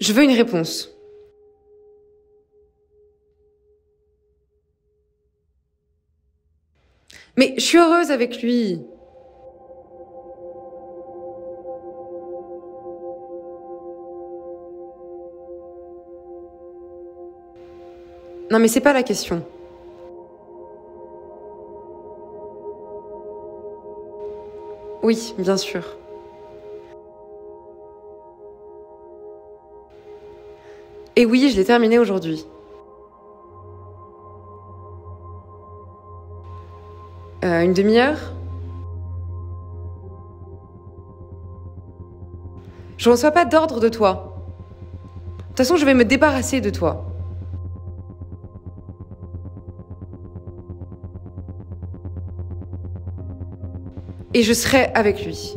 Je veux une réponse. Mais je suis heureuse avec lui. Non mais c'est pas la question. Oui, bien sûr. Et oui, je l'ai terminé aujourd'hui. Euh, une demi-heure? Je reçois pas d'ordre de toi. De toute façon, je vais me débarrasser de toi. Et je serai avec lui.